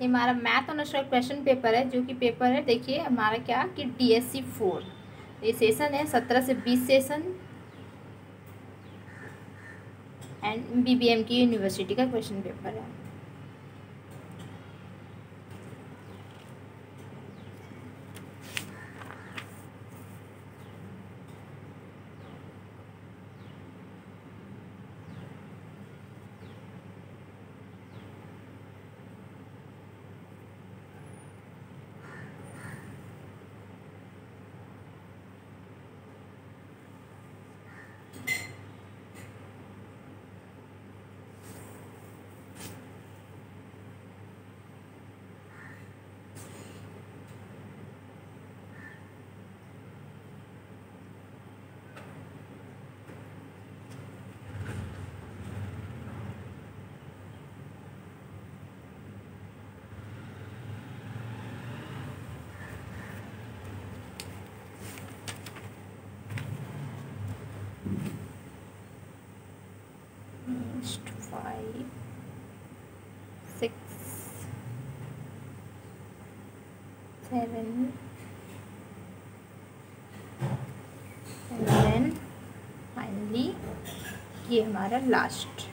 ये हमारा मैथ अनुसार क्वेश्चन पेपर है, जो कि पेपर है, देखिए हमारा क्या, कि डी एस सी फोर ये सेशन है, सत्रह से बीस session and B B M की यूनिवर्सिटी का क्वेश्चन पेपर है। Next five six seven and then finally ये हमारा लास्ट